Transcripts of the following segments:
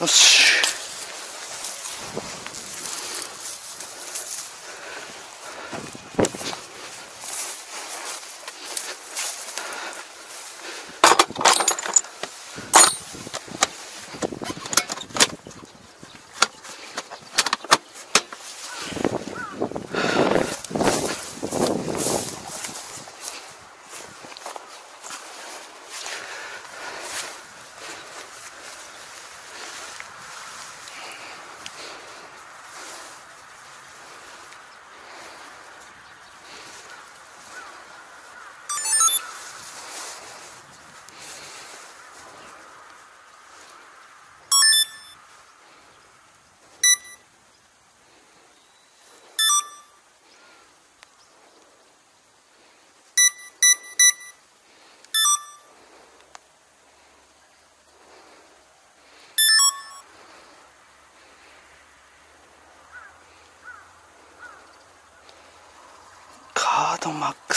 よし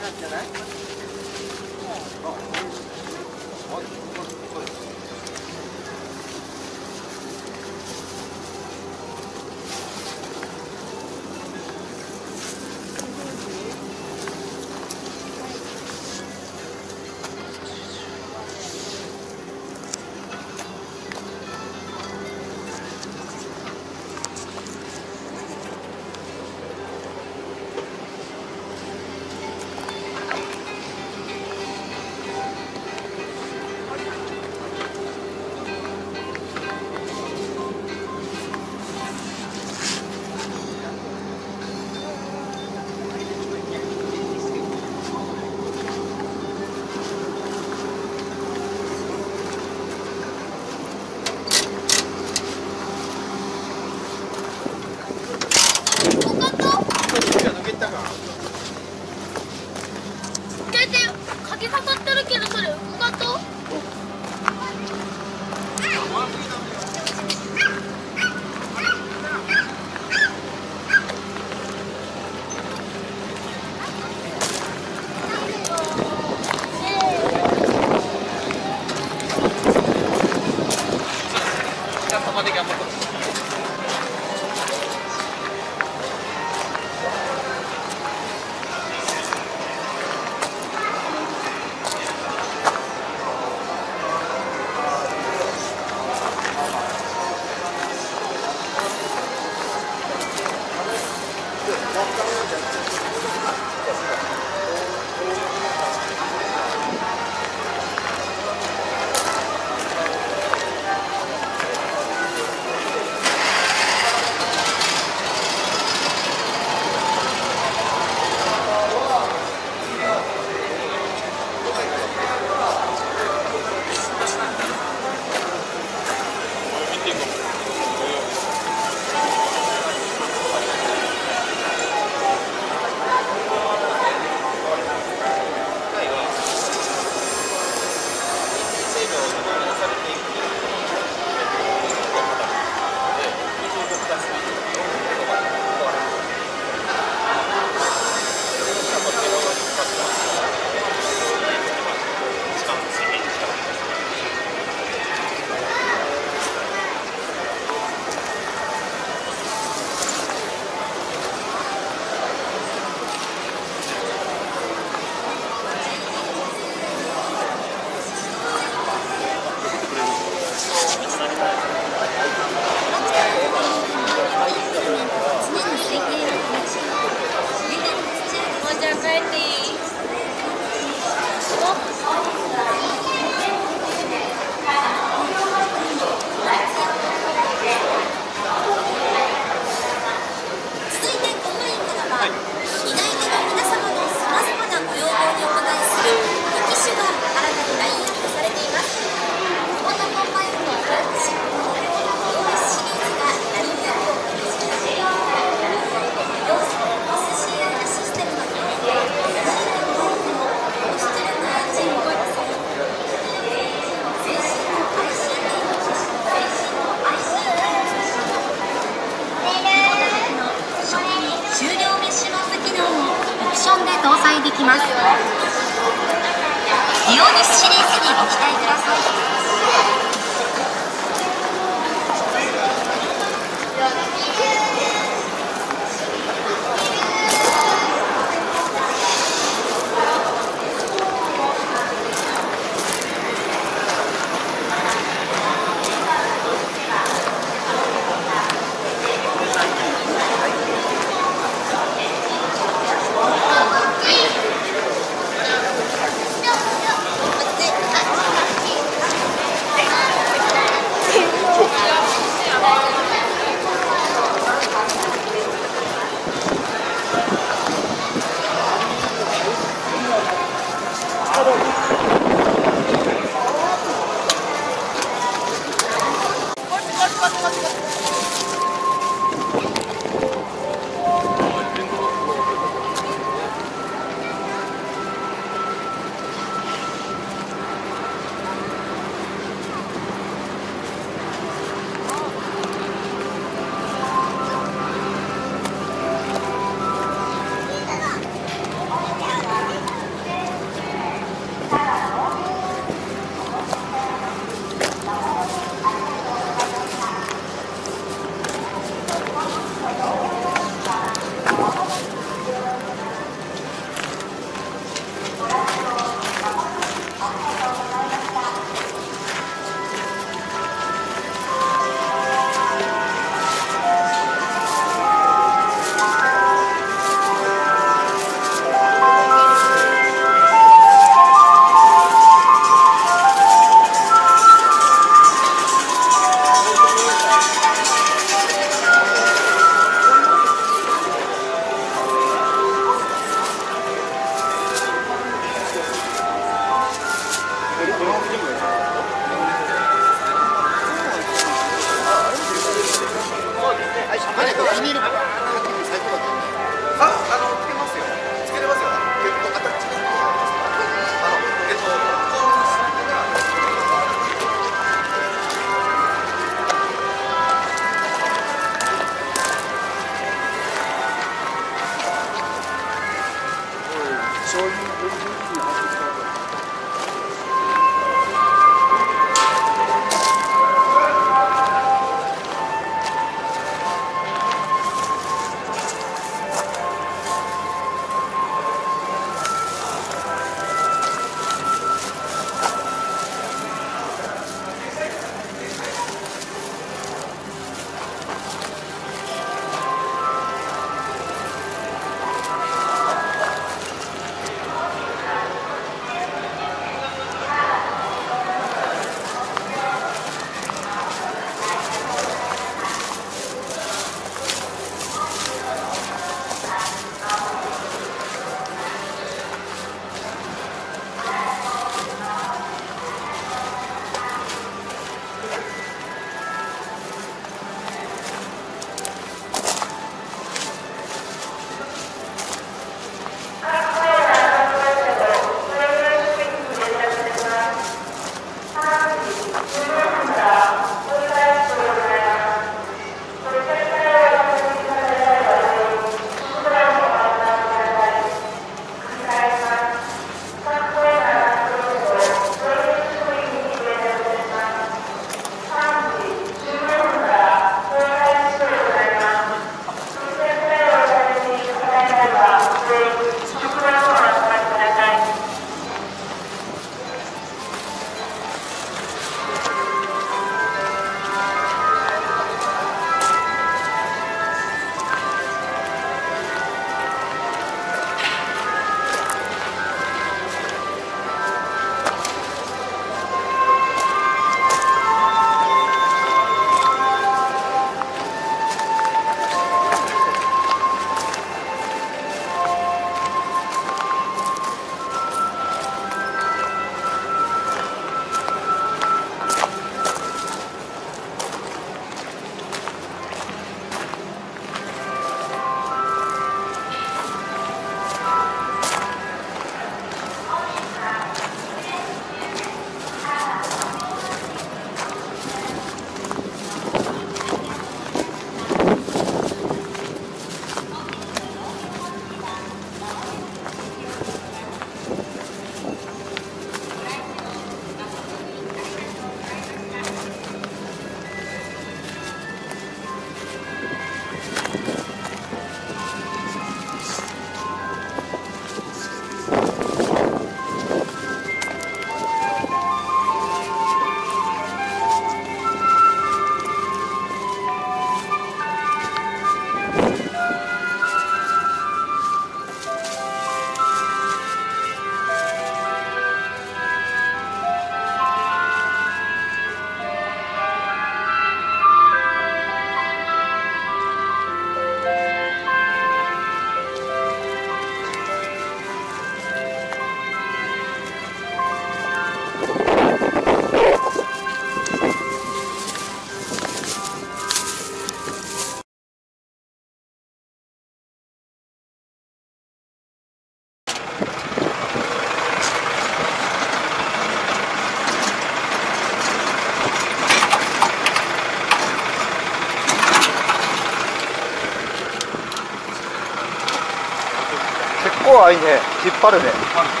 いね。引っ張るね。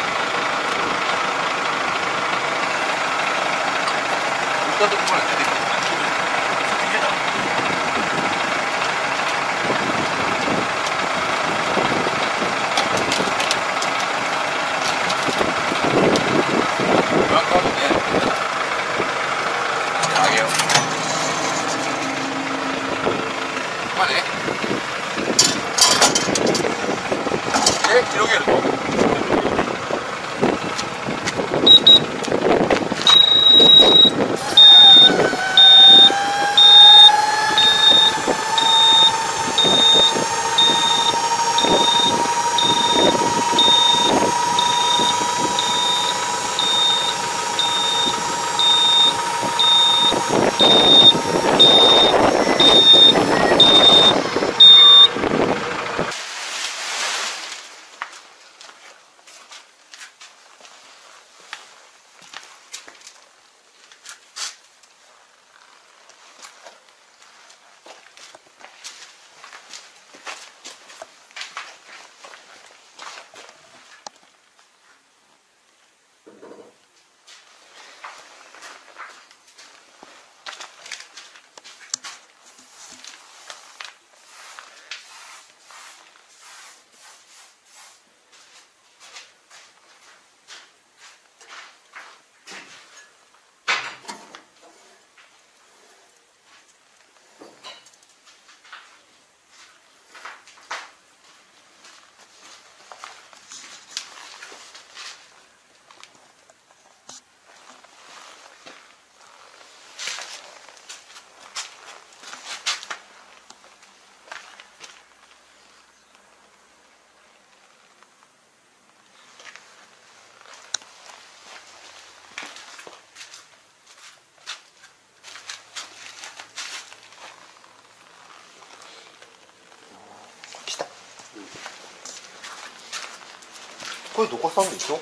これどこさんでしょ？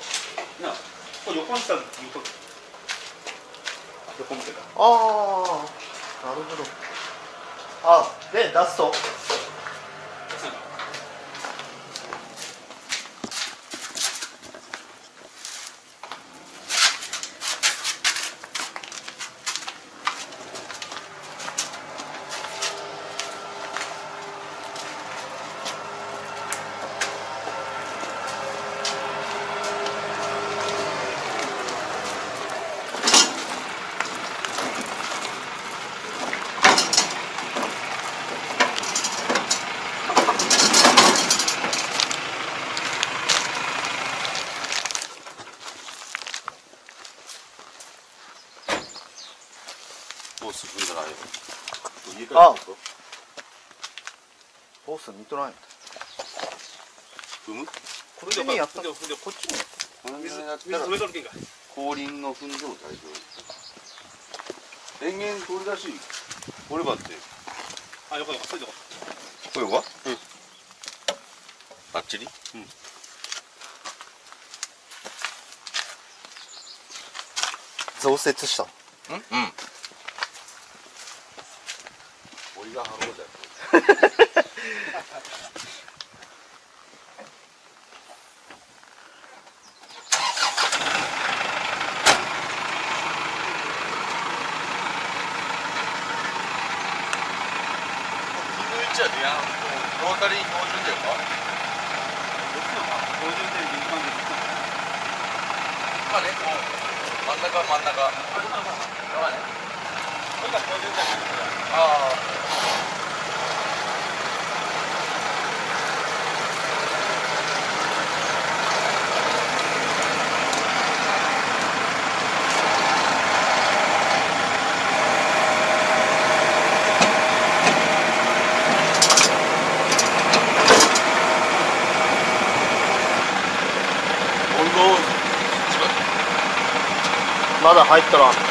なあこれ横にしたら横横向けた。ああなるほど。あで出すとホース踏んだらあれ家あホース見とらんや踏むこっちにやったでもでもこっちにこの水止めとるけんか。後輪の踏んでも大丈夫。電源取り出しこればって。あ横横それで横こうん。バッチリ増設したうんうん俺がハローだよじゃねやロータリー標準だよか標準で右番でまあねこう。真ん中真ん中。まあああまだ入ったら。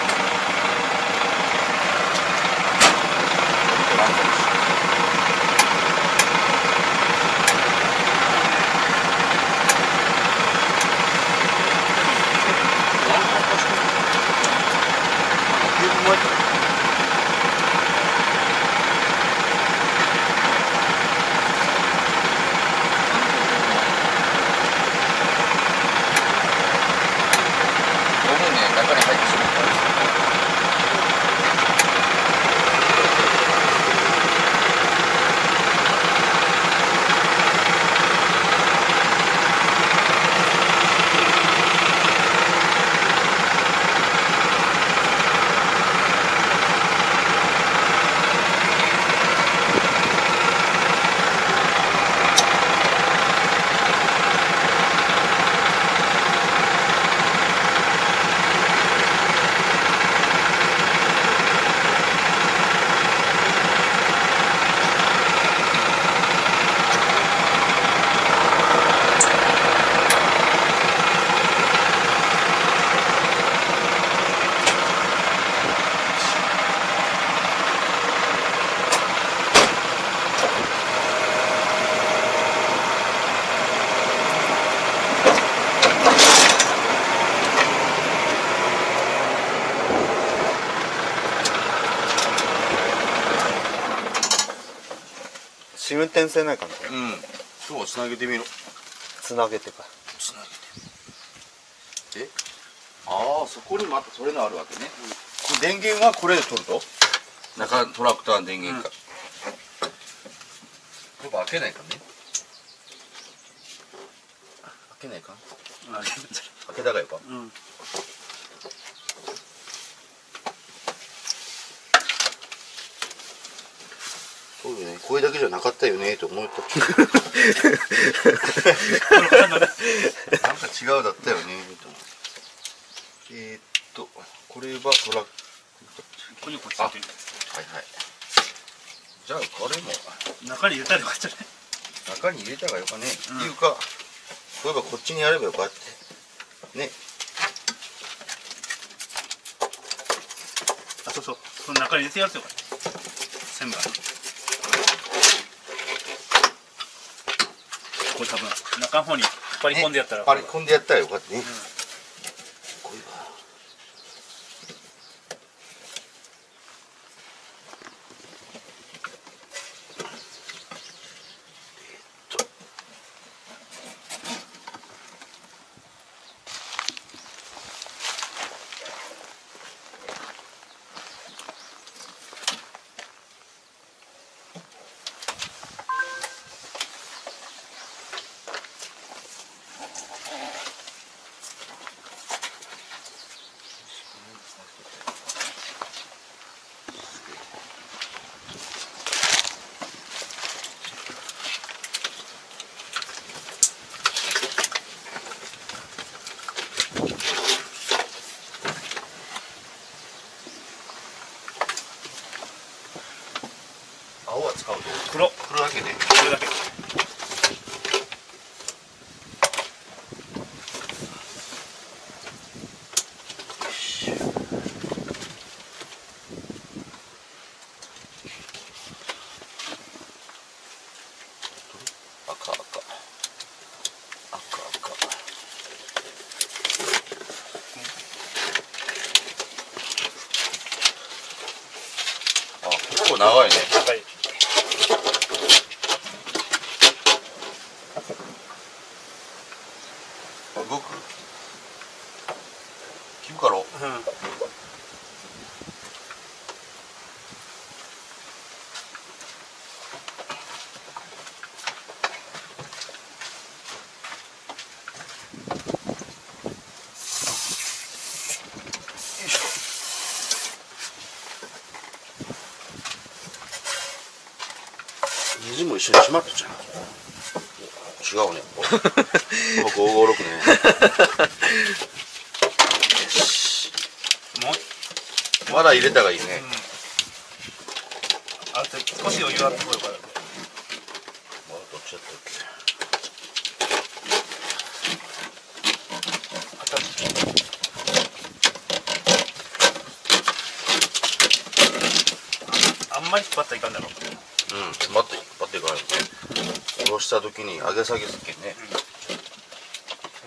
試運転せないかなうん。今日つなげてみろ。つなげてかつなげて。え？ああそこにまたそれのあるわけね、これ電源はこれで取ると？中トラクターの電源か、これ開けないかね。開けないかあ開けたがよか。うんそうよね。これだけじゃなかったよねと思った。なんか違うだったよね。みたいなえー、っとこれはトラック。ここにこっちはいはいじゃあこれも。中に入れたらよかったね。中に入れた方がよかね、うんっていうかそういえばこっちにやればよかってね。あそうそう。その中に入れてやるとよかった。千番これ多分中の方に張り込んでやったら張り込んでやったらよかったね、こう青は使うと。黒。黒だけでこれだけ赤赤赤赤あ結構長いね高い動く聞くかろうん水も一緒に閉まったじゃん。違うねこの556ね。まだ入れたがいいね。あと少し余裕あってこようからまだどっちやったっけあんまり引っ張ったらいかんだろううん待って待っていかないとね下ろした時に上げ下げすっけんね、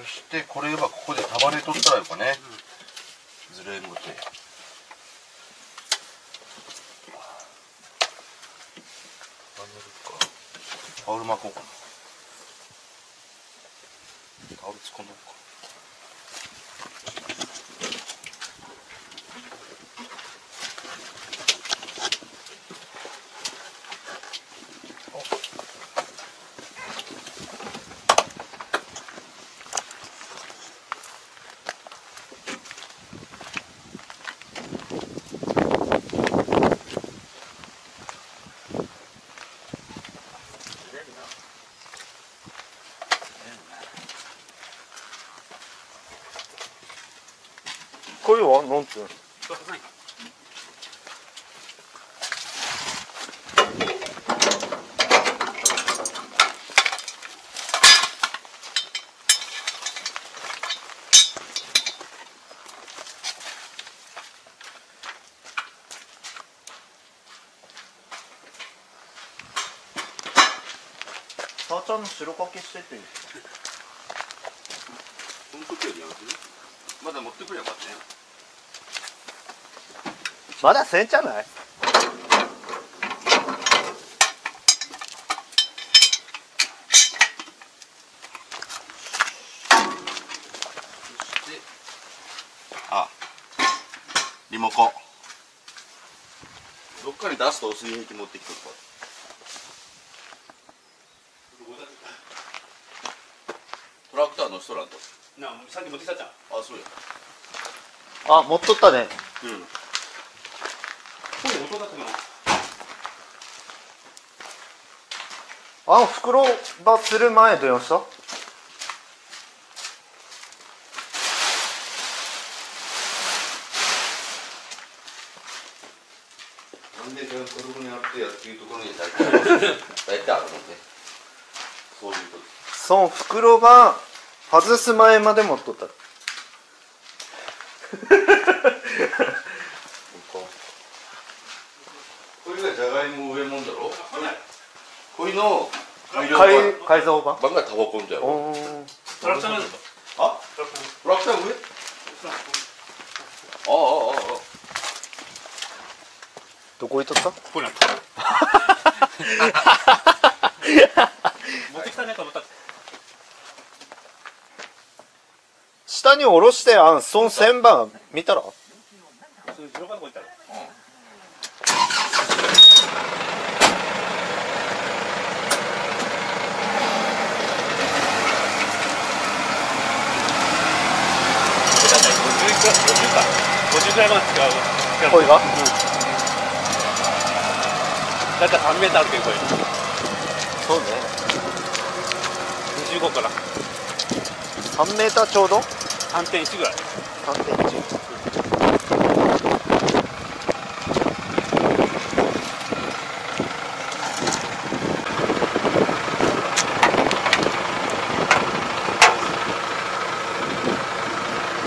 そしてこれはここで束ね取ったらよかね、ずれんごてパネルかタオル巻こうかなタオル突っ込んどこうかこういうのはなんつうのさあちゃんの白かけしてって。いいその時よりやめてね。まだ持ってくればよかったねまだせんじゃない？あリモコン。どっかに出すと水平器持ってきてるかトラクターの人なんと。なあさっき持ってきたじゃん。あそうや。あ持っとったね。うんこれ音だったかなあの袋がする前どうした？なんでここにあってやっていうところに大体大体あるもんね。そういう時その袋が外す前まで持っとったこれがじゃがいも上もんだろこれの改良改版改造版版がタバコみたいなおートラクターのやつかあ？トラクターのトラクター上？あああああどこ行っとった？ここにあった。持ってきたねかまた。下に下ろしてあんその旋盤見たらそういう広がとこ行ったら大体50か50か50ぐらいまで違う声が？だいたい3メーターあるけどこれそうね。25から。3メーターちょうど？3.1ぐらい。3.1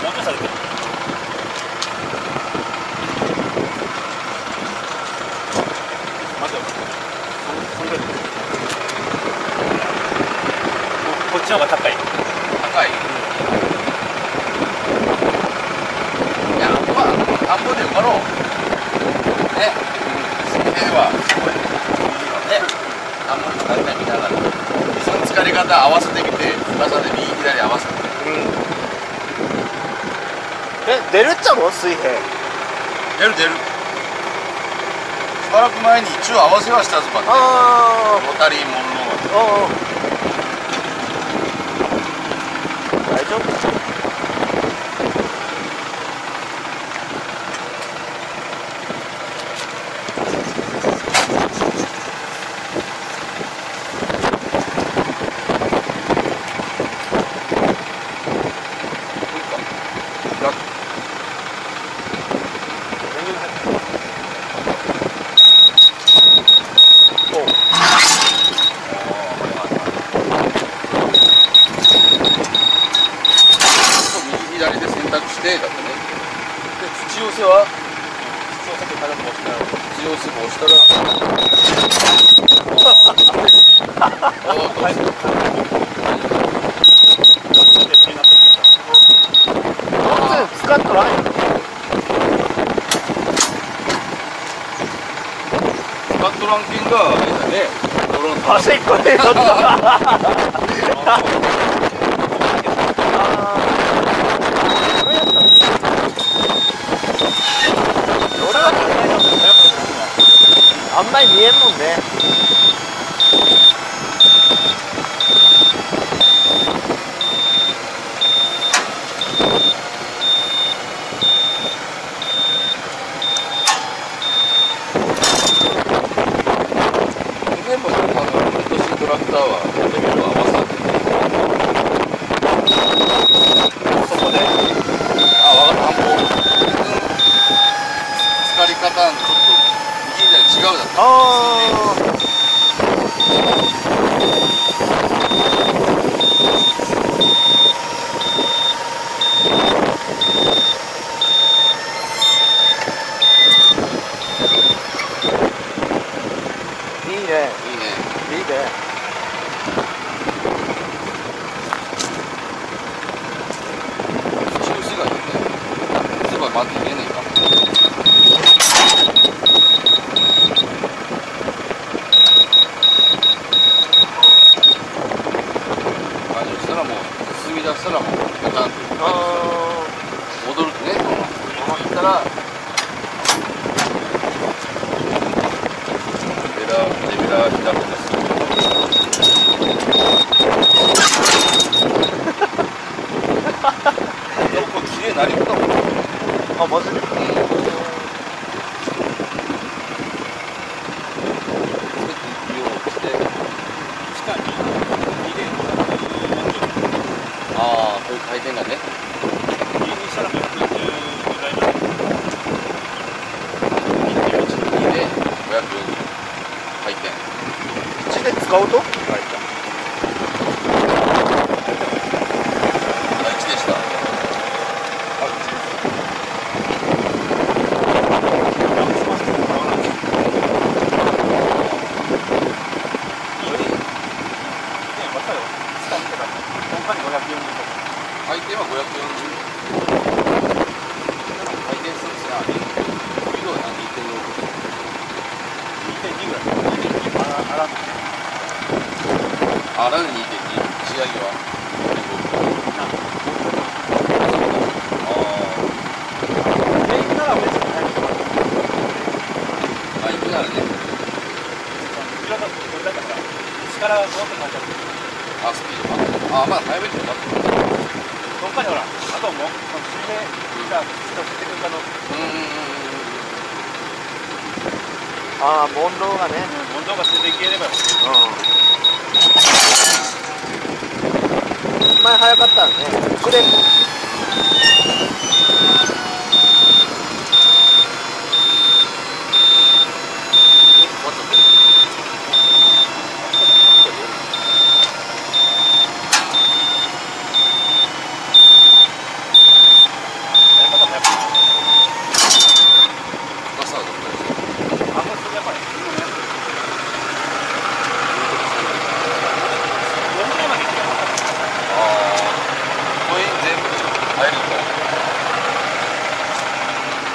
もうちょいされてる待てよそんぐらいでこっちの方が高い高いいやまあ田んぼで埋まろうね水平はすごいいいよね田んぼに大体見ながらその疲れ方合わせてみて翼で右左合わせてえ出るっちゃろ水平出る。出るしばらく前に一応合わせはしたぞかってあロータリーモンローはあ左で選択してだってね。で土寄せはそうさっき高く押したら。土寄せも押したら。ああどうぞでになってくるから全然使っとらんよスカットラン犬があれだねドローン端っこでちょっと。あんまり見えない。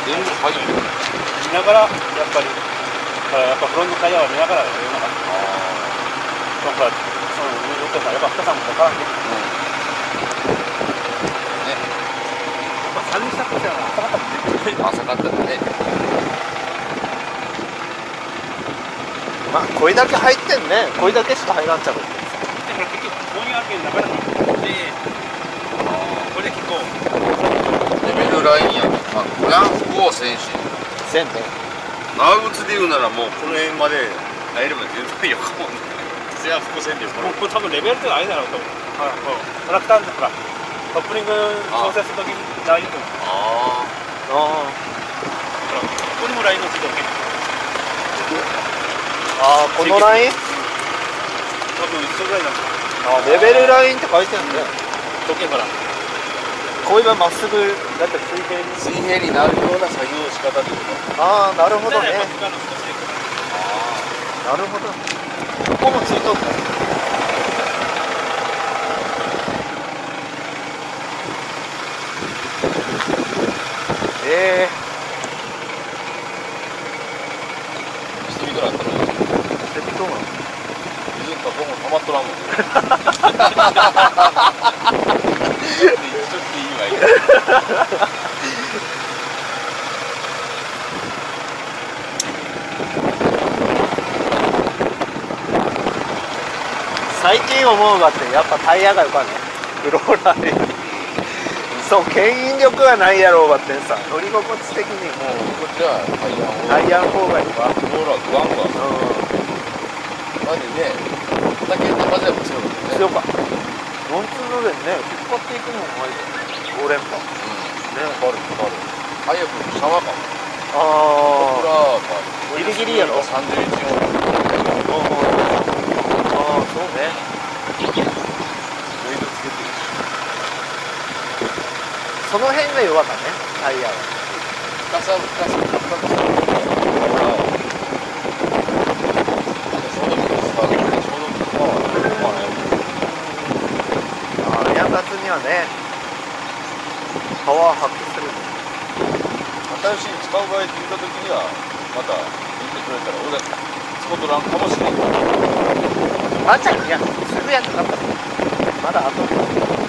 全部入る見ながらやっぱりだからやっぱフロントタイヤは見ながらやるようなあだからその上乗ってたらやっぱ深さも分からん。ねうん。ねやっぱ3にしたとしては浅かったもん。ね浅かったらねまあこれだけ入ってん。ねこれだけしか入らん。ちゃうでこれ結局こういうわけだからでこれで結構レベルラインやまあこれは福王選手。せんね長靴で言うならもうこの辺まで入れば全然よかもんね。せや伏線でこもうこれ多分レベルってあれだろうと思う。トラクターのほらトップリング調整するときに大事と思う。ああほらここにもラインのついてるけどああこのライン？多分一緒ぐらいなんだあレベルラインって書いてあるね。時計ほら。こういうまっすぐだって水平にあ水平になるような作業仕方ってことああなるほどね。なるほど。ここもついとった。ええしてみたらあったら適当なの水かこも溜まっとらんもんね ちょっといいわいい最近思うがってやっぱタイヤがよかね。フローラーでそう牽引力がないやろうがってさ乗り心地的にもうこっちはタイヤをタイヤの方がいいわ。ローラーグワンガン。うマジで畑の風は強いもんね。ん強かノンツーでね引っ張っていくのもうまいじゃん5連覇うんねかかるかかる早くシャワー。かもあ僕らがギリギリやろ。31音ああそうねその辺が弱かねタイヤは消毒使うので消毒パワーまあねああヤンガツにはねパワー発揮する新しい使う場合って言った時にはまた言ってくれたら俺が使うとらんかもしれん。ちゃんいやすぐやんなかったまだあと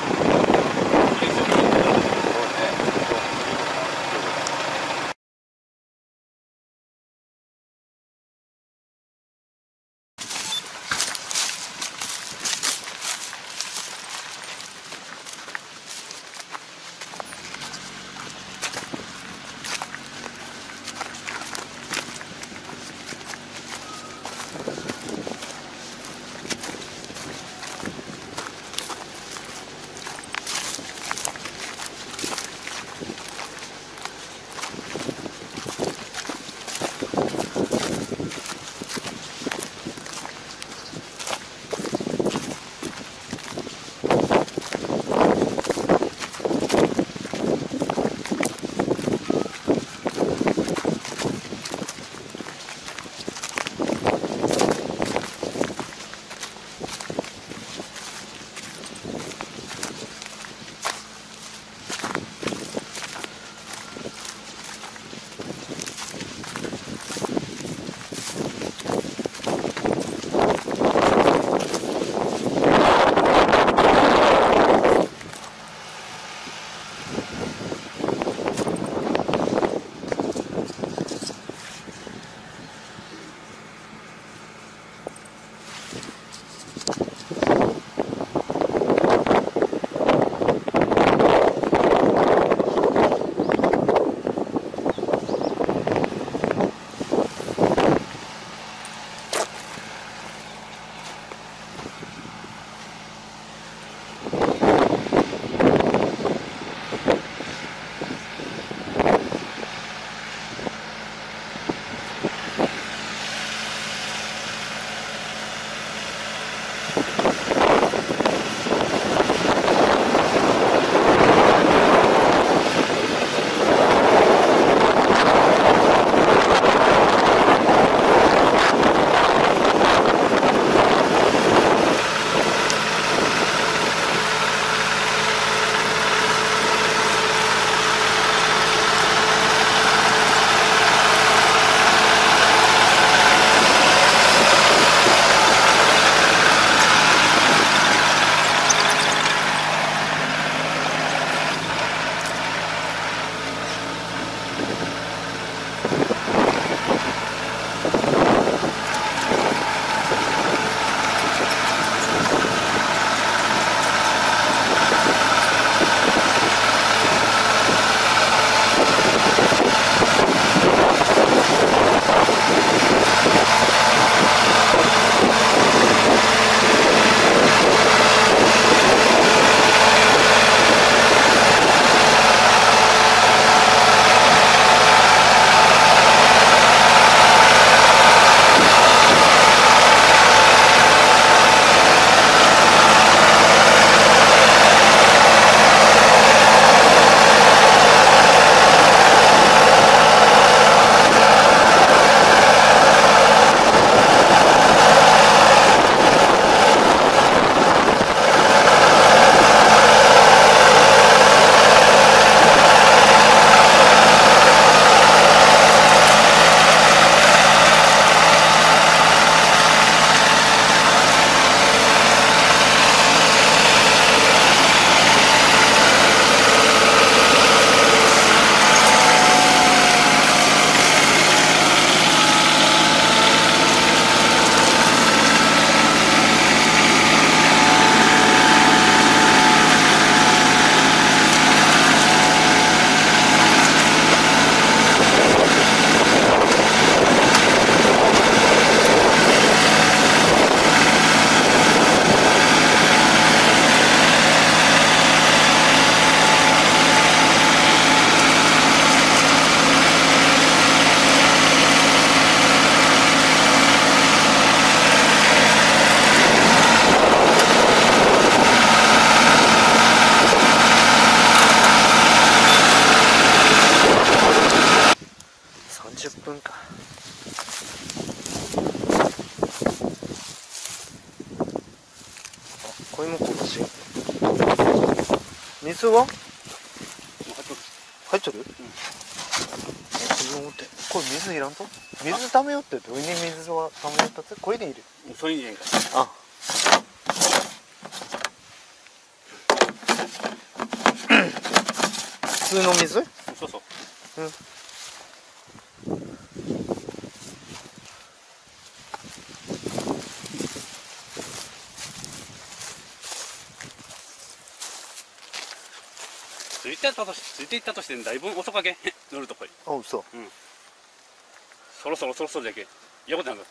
そろそろじゃけやことなんか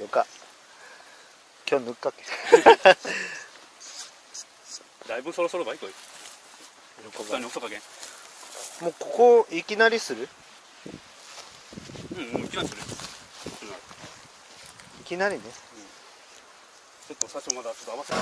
よか。今日塗っかけ。だいぶそろそろばいこい。よ極端に遅かけもうここいきなりする？うんもういきなりする。うん。いきなりね。ちょっと最初まだちょっと合わせて